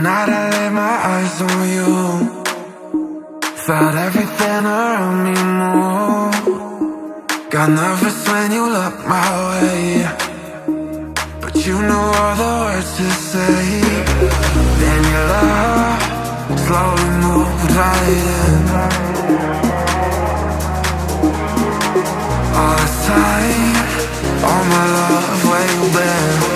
Night I laid my eyes on you. Felt everything around me move Got nervous when you looked my way. But you knew all the words to say. Then your love slowly moved right in. All the time, all my love where you been.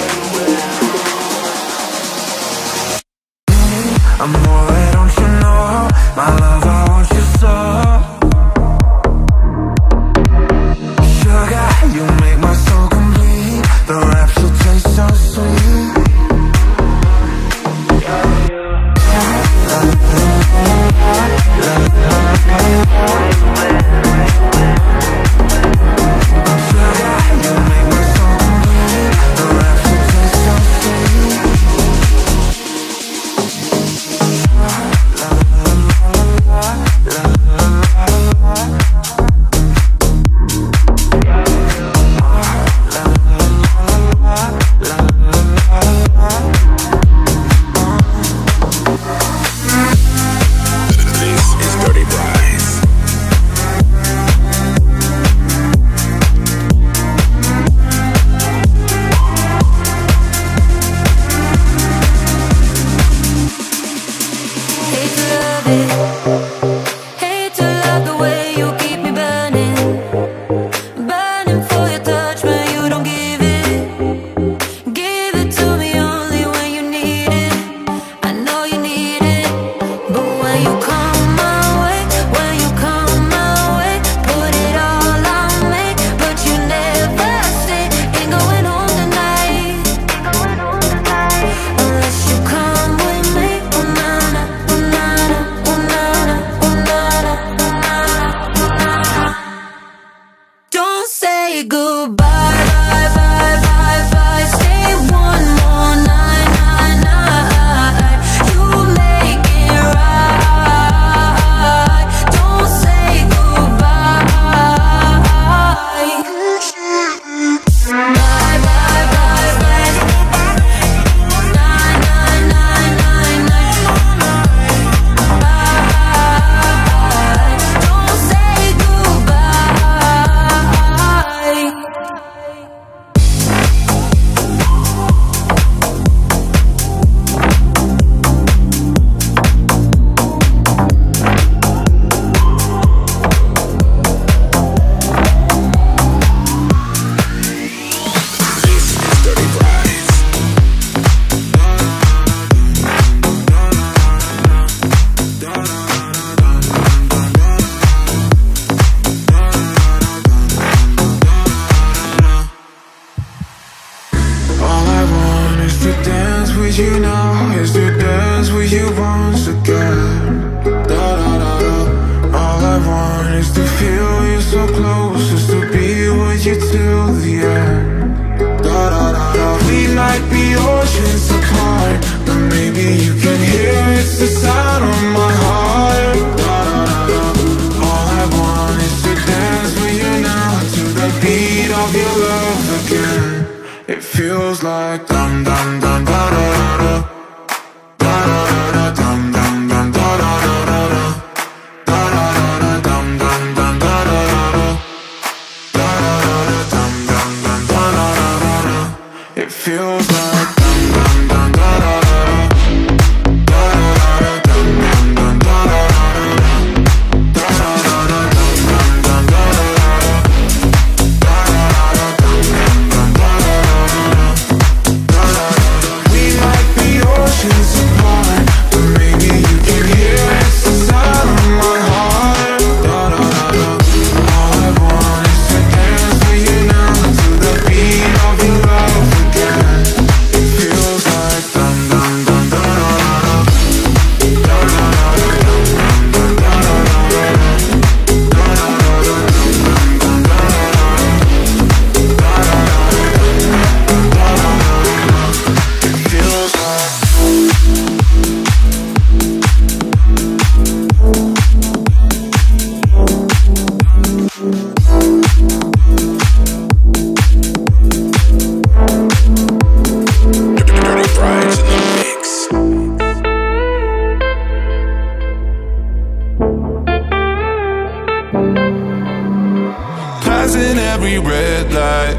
In every red light.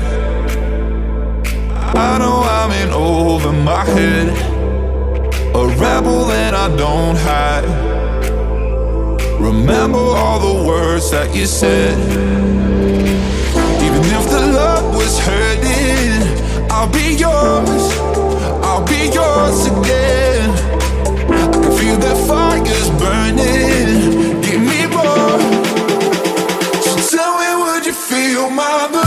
I know I'm in over my head. A rebel that I don't hide. Remember all the words that you said. Even if the love was hurting I'll be yours. I'll be yours again. I can feel the fire's burning. Give me more. Feel my blood.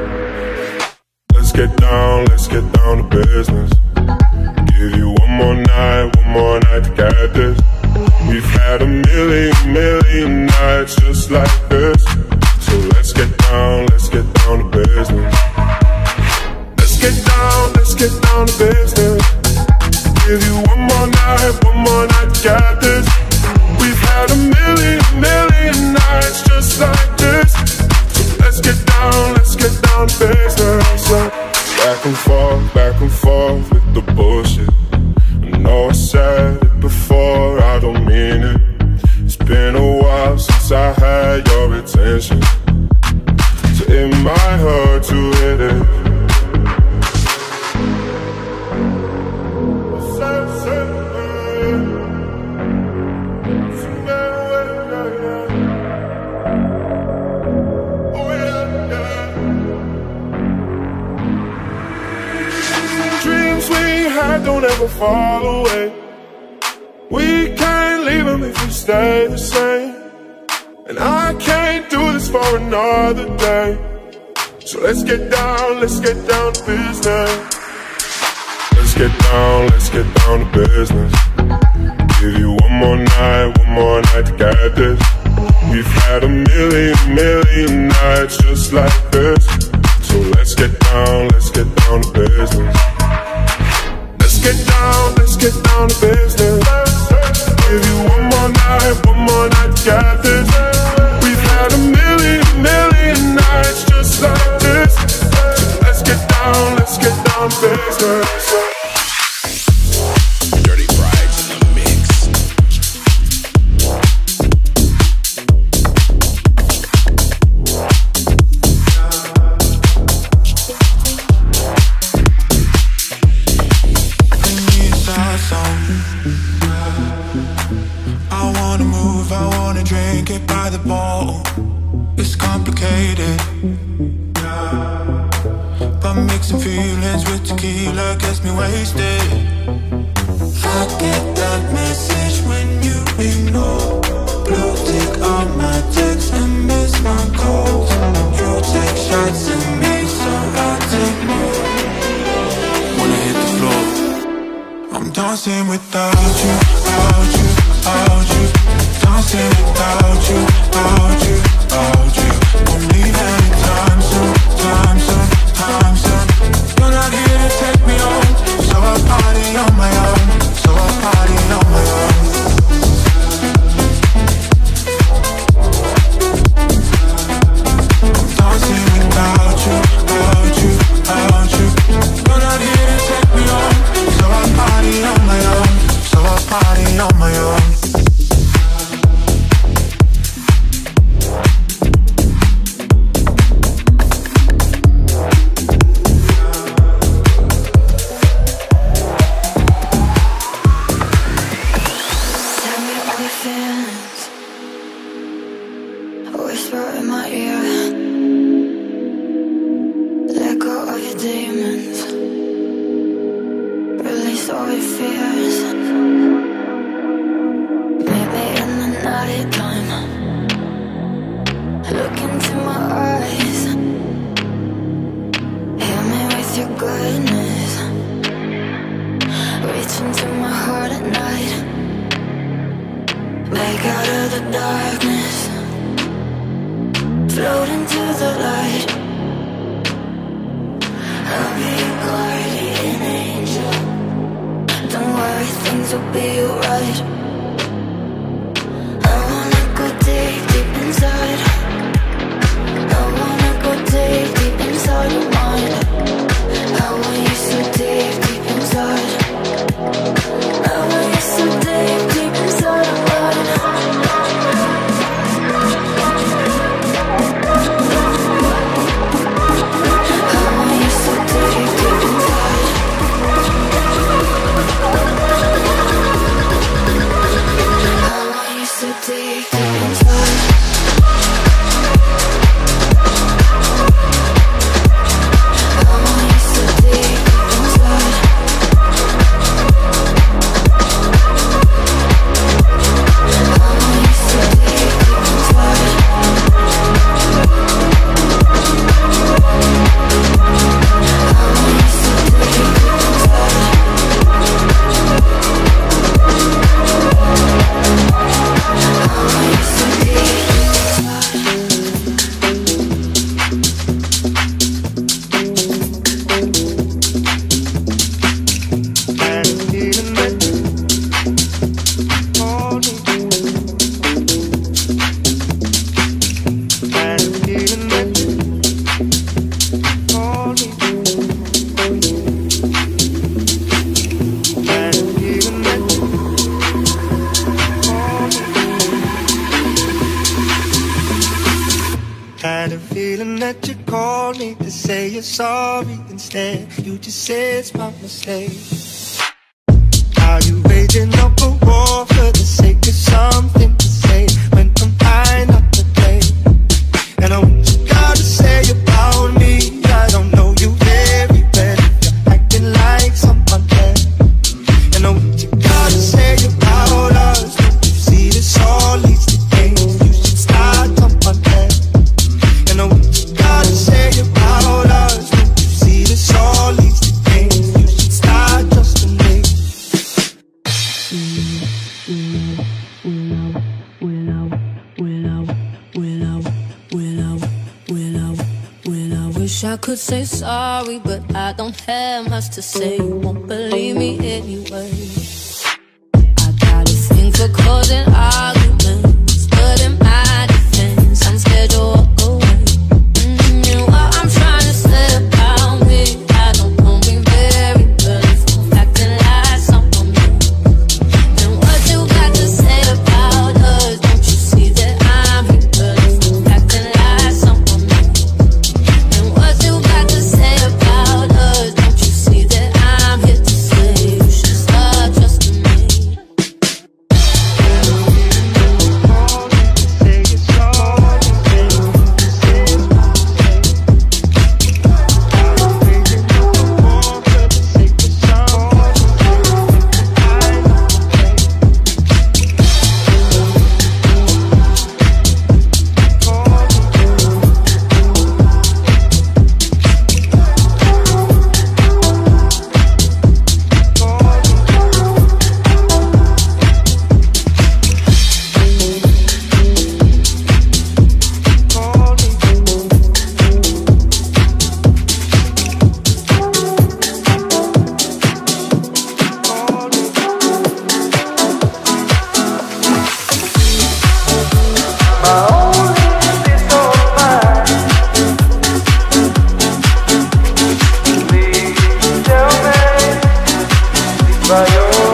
Let's get down, let's get down to business. Give you one more night, one more night to get this. We've had a million, million nights just like this. sorry instead. You just say it's my mistake. could say sorry, but I don't have much to say. You won't believe Israel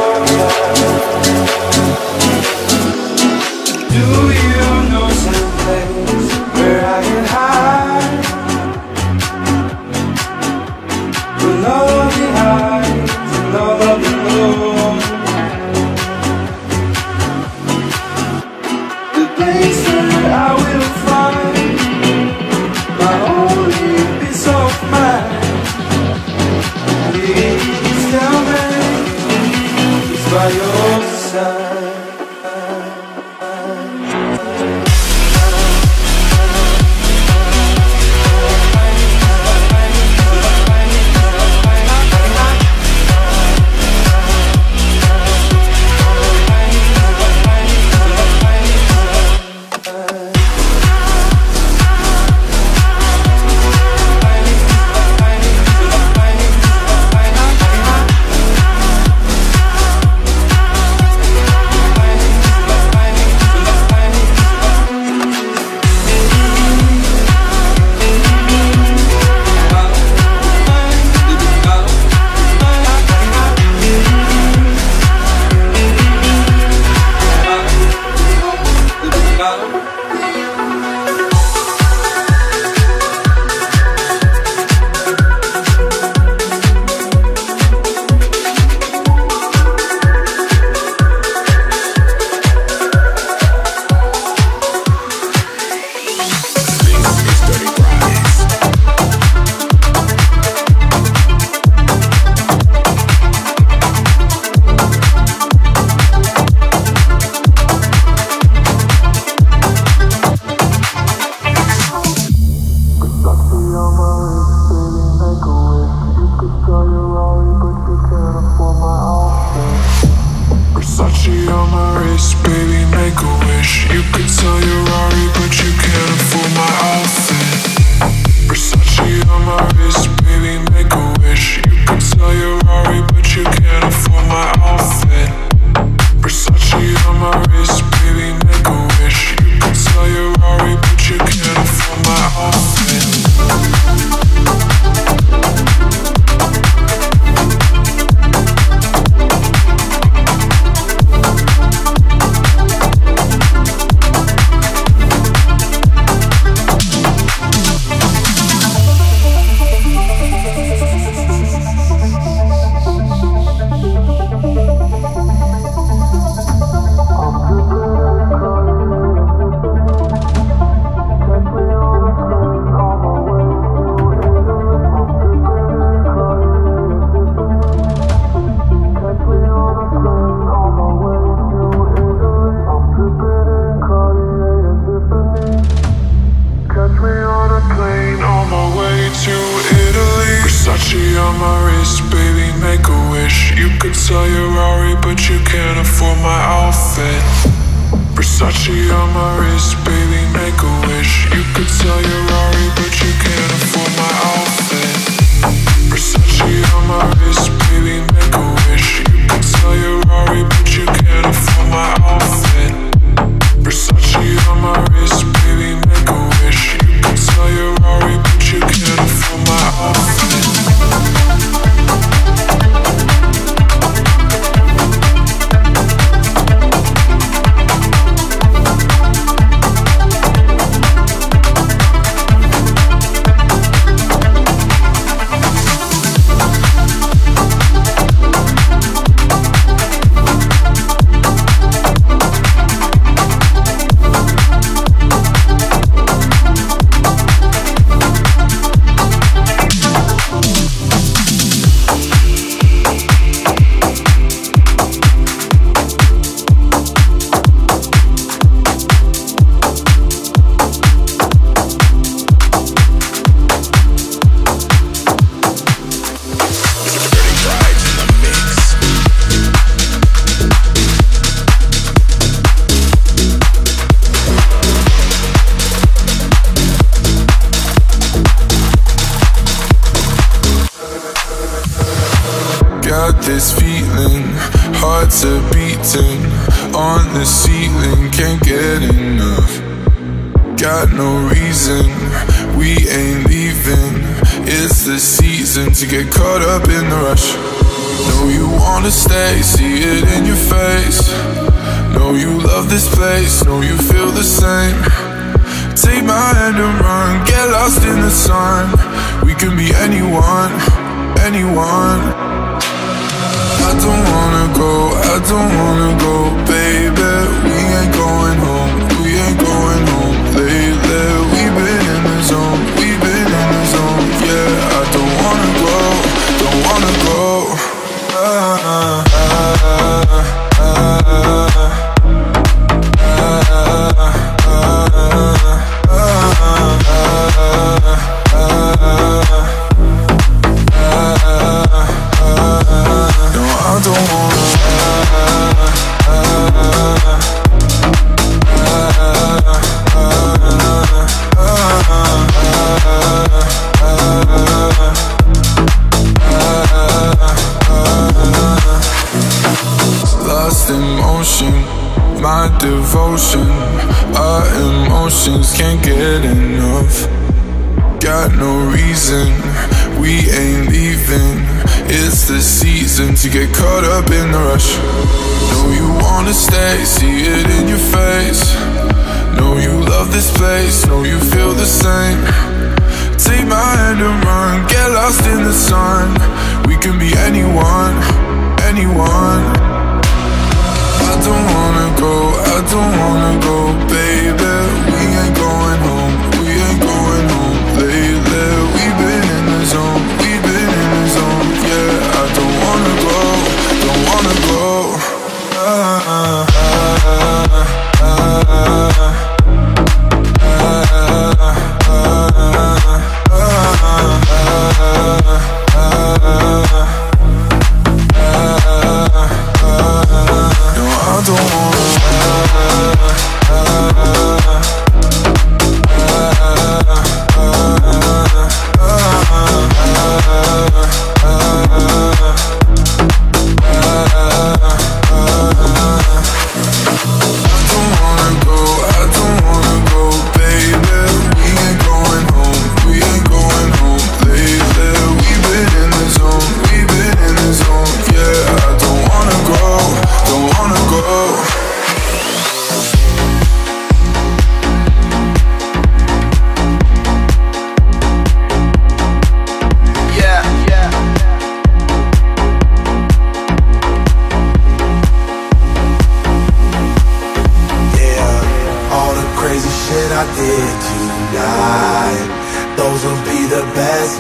don't wanna go,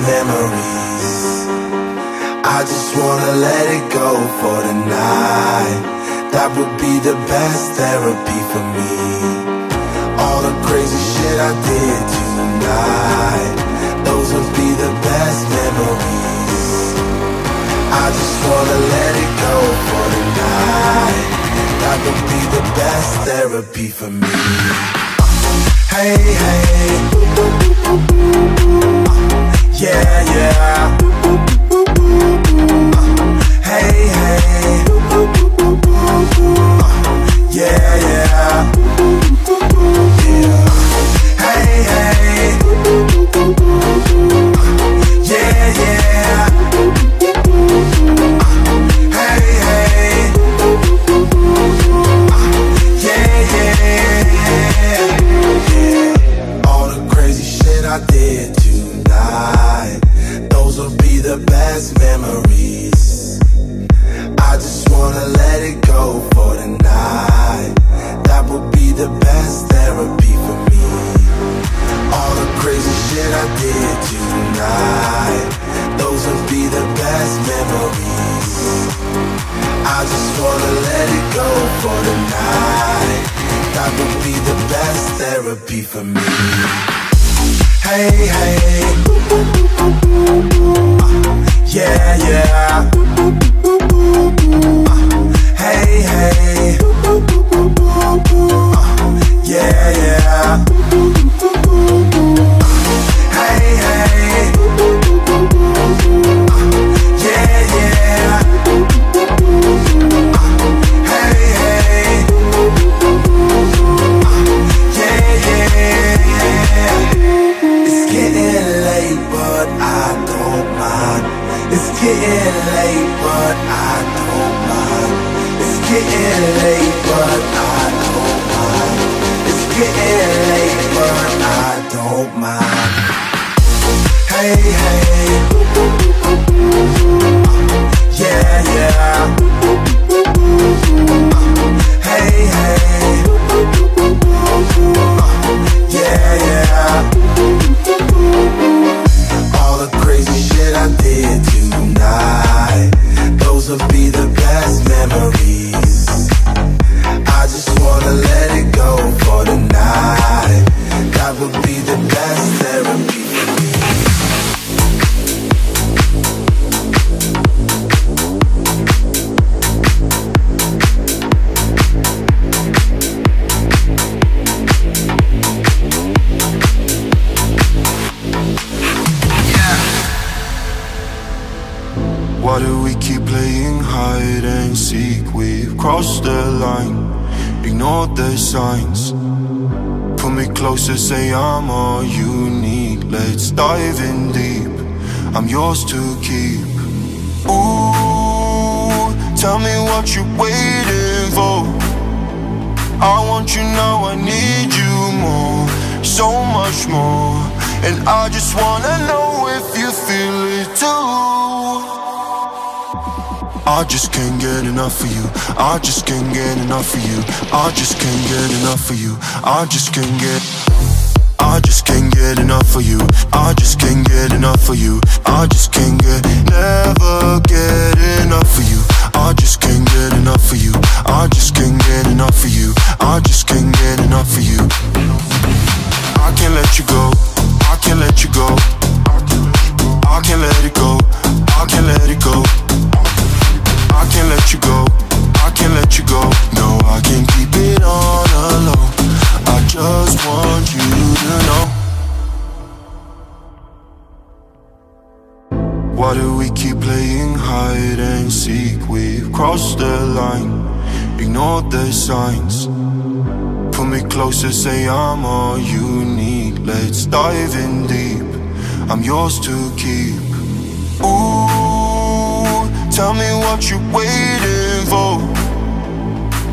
memories. I just wanna let it go for tonight That would be the best therapy for me. All the crazy shit I did tonight Those would be the best memories. I just wanna let it go for tonight That would be the best therapy for me. Hey, hey. Yeah, yeah. Uh, hey, hey. Uh, yeah, yeah. Yeah. I just can't get enough of you. I just can't get enough of you. I just can't get enough of you. I just can't get. I just can't get enough of you. I just can't get enough of you. I just can't get, never get enough of you. I just can't get enough of you. I just can't closer, say I'm all you need. Let's dive in deep. I'm yours to keep. Ooh, tell me what you're waiting for.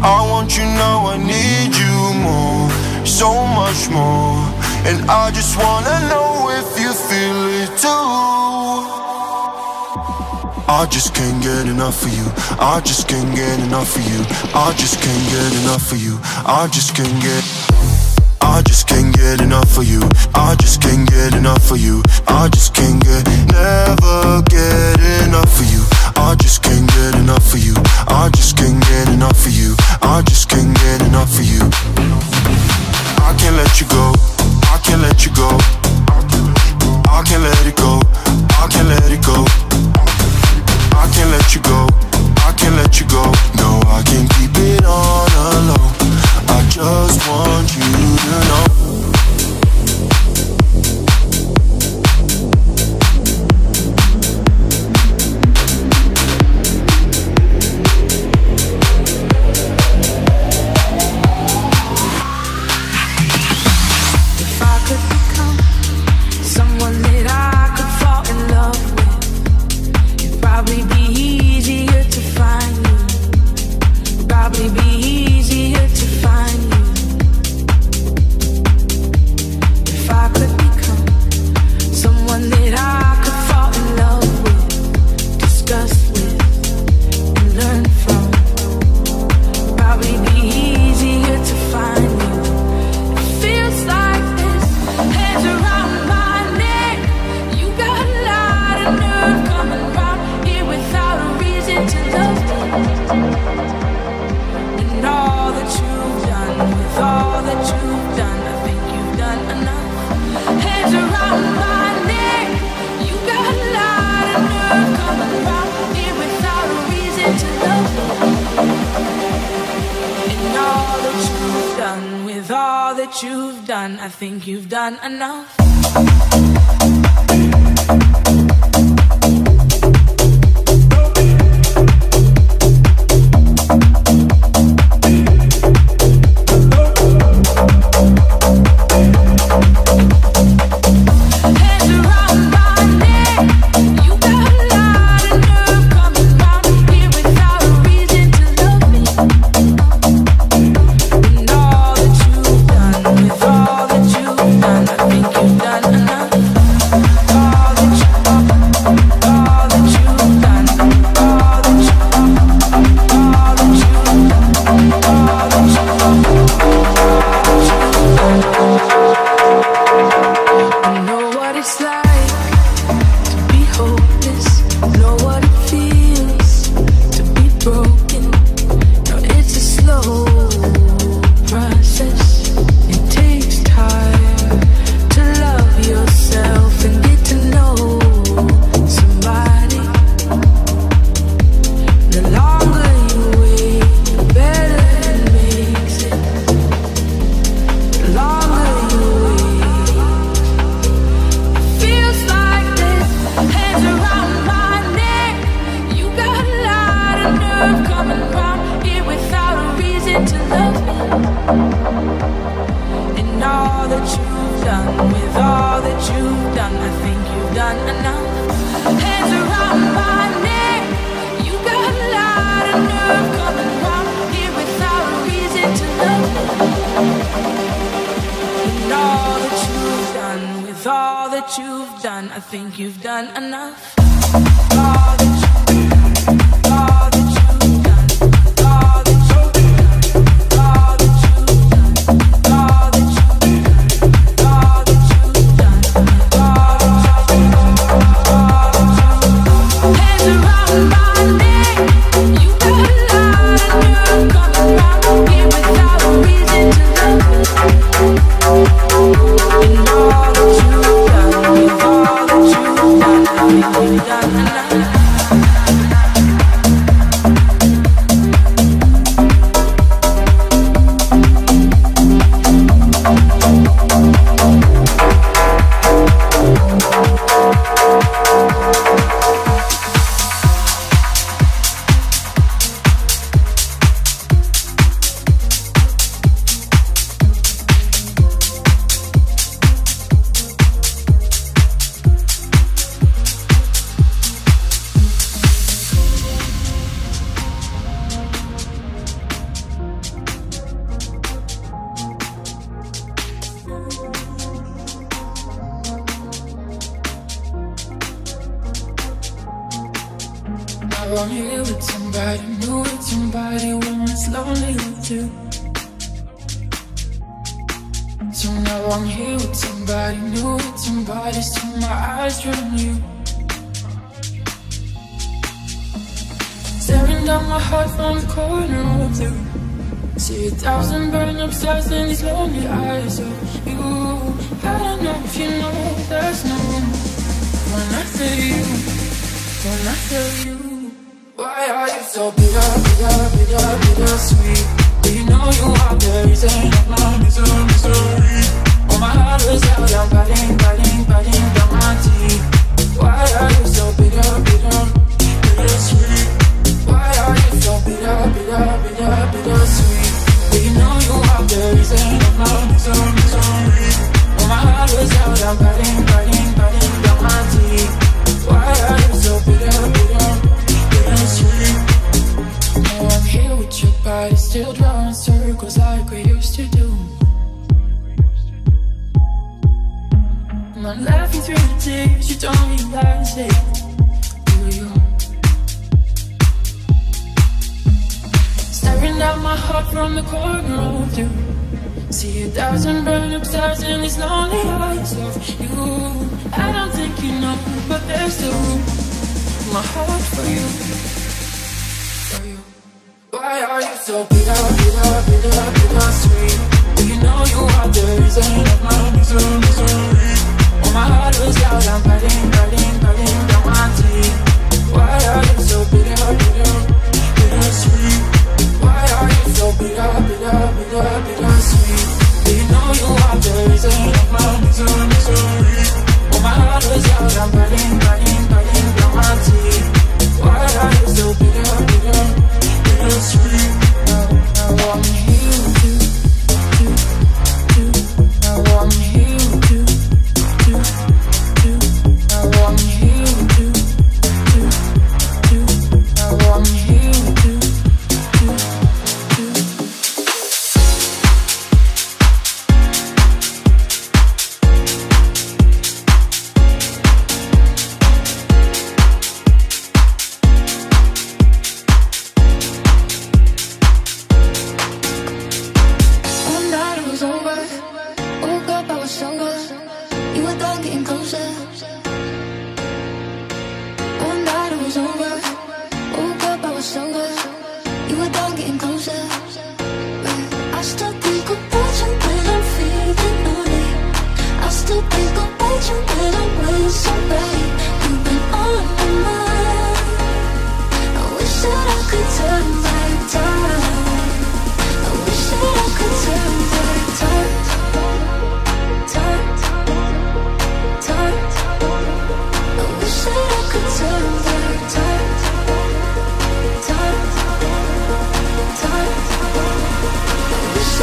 I want you now, I need you more, so much more. And I just wanna know if you feel it too. I just can't get enough of you. I just can't get enough of you. I just can't get enough of you. I just can't get. I just can't get enough of you. I just can't get enough of you. I just can't get never get enough of you. I just can't get enough of you. I just can't get enough of you. I just can't get enough of you. I can't let you go.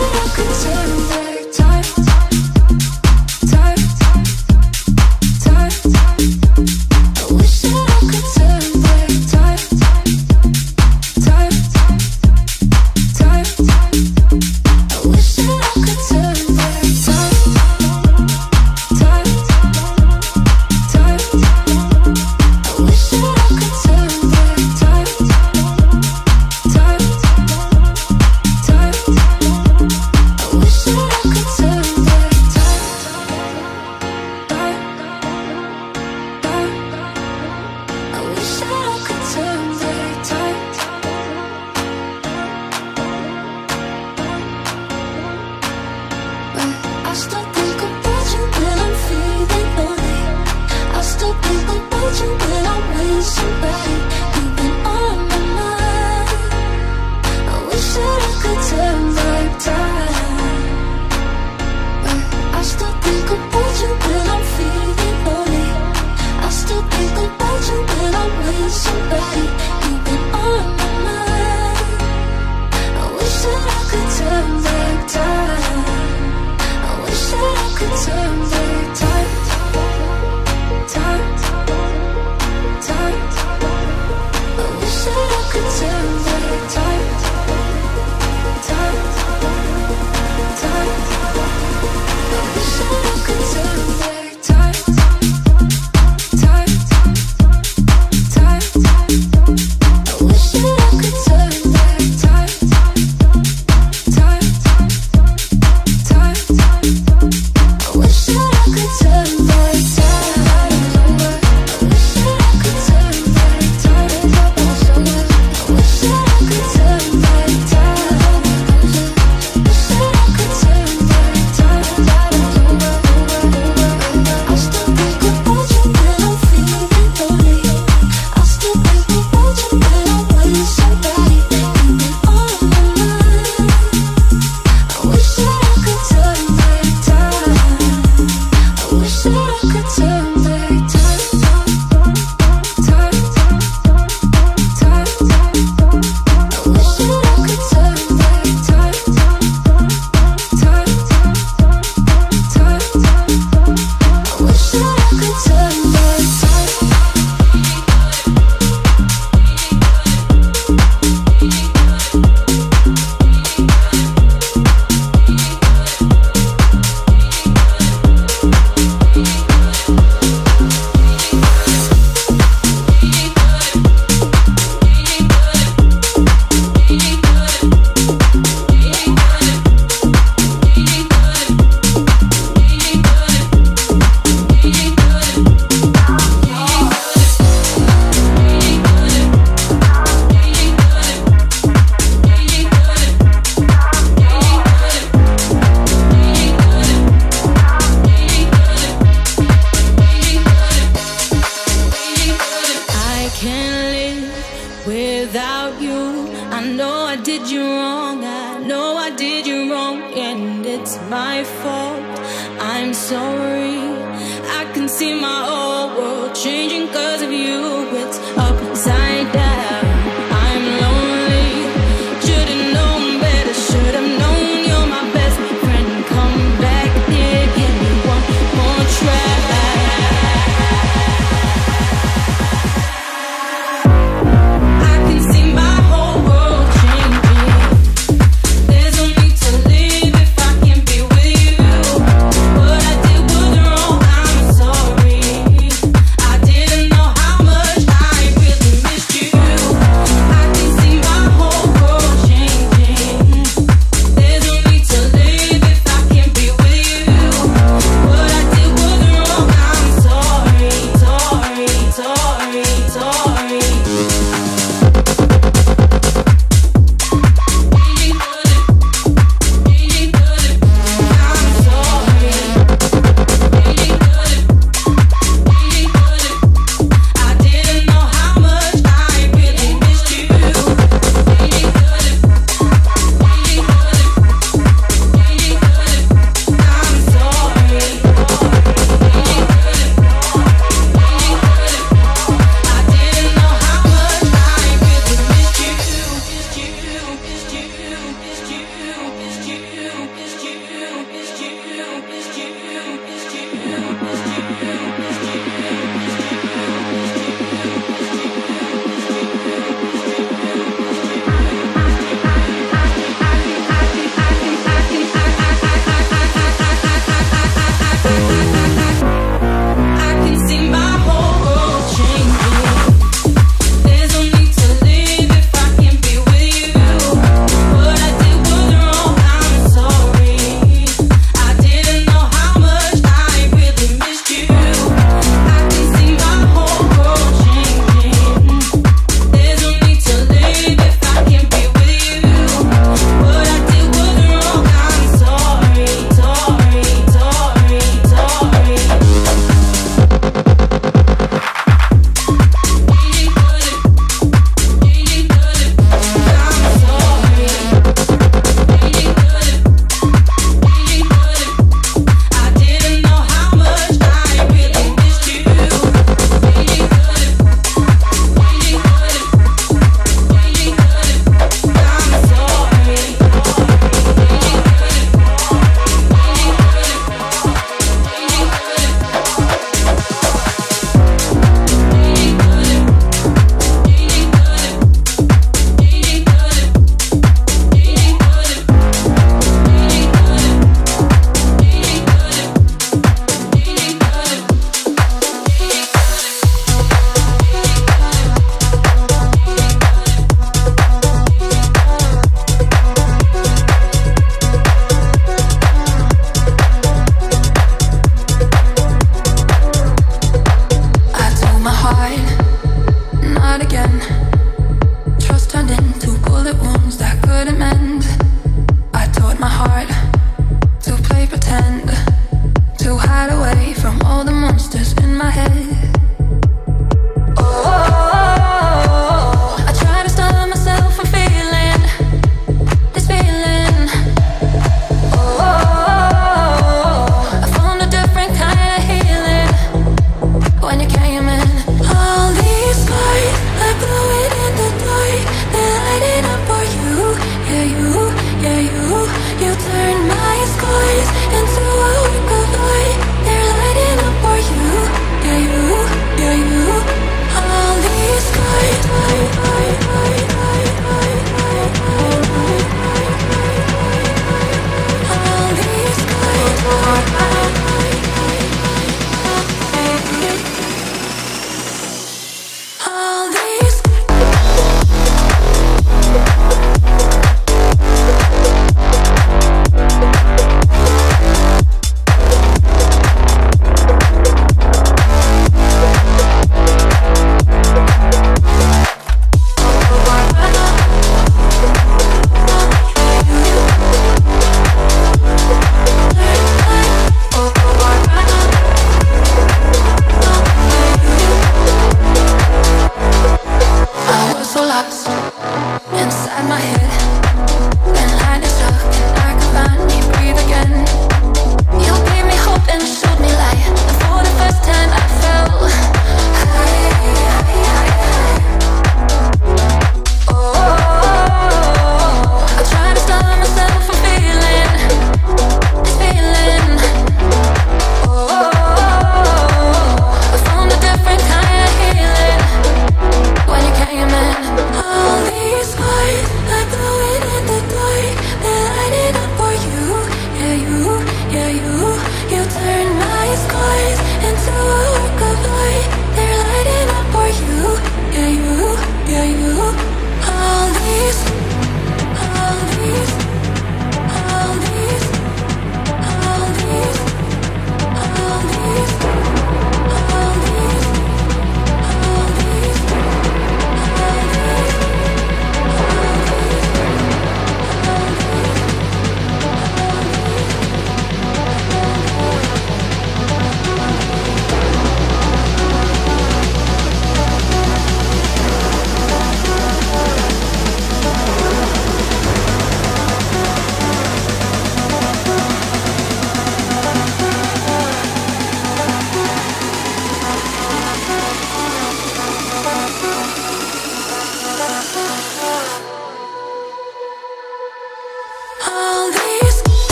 That I could turn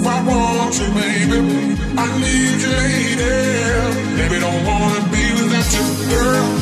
Why won't you, baby? I need you, lady. Baby, don't wanna be without you, girl.